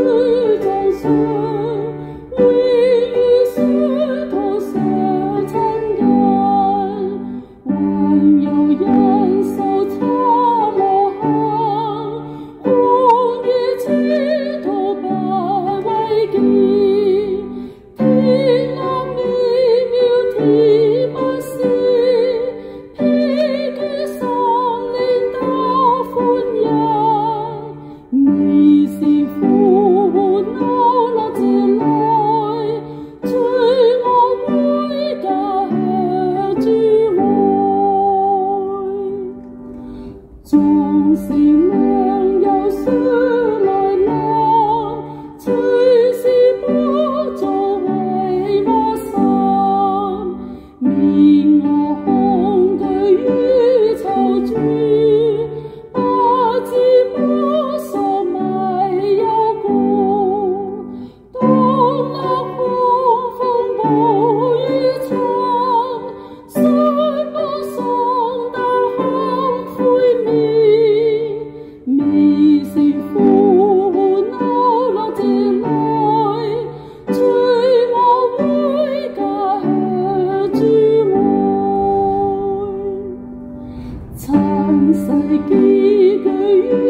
雨中赏微雨湿透石窗间有人手擦摸汗红日赤足把危机纵是命有伤。残世几句。